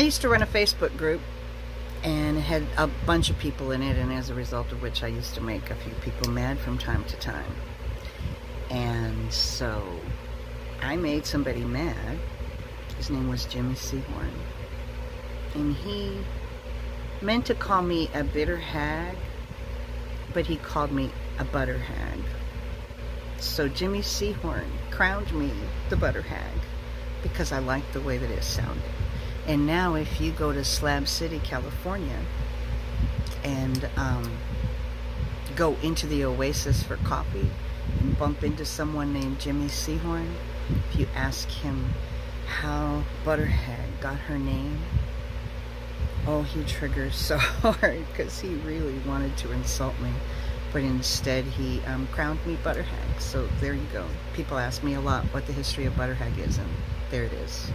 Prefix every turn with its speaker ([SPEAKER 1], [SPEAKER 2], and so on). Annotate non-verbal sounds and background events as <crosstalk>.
[SPEAKER 1] I used to run a Facebook group and had a bunch of people in it, and as a result of which, I used to make a few people mad from time to time. And so I made somebody mad. His name was Jimmy Seahorn. And he meant to call me a bitter hag, but he called me a butter hag. So Jimmy Seahorn crowned me the butter hag because I liked the way that it sounded. And now, if you go to Slab City, California, and um, go into the Oasis for coffee and bump into someone named Jimmy Seahorn, if you ask him how Butterhag got her name, oh, he triggers so <laughs> hard because he really wanted to insult me. But instead, he um, crowned me Butterhag. So there you go. People ask me a lot what the history of Butterhag is, and there it is.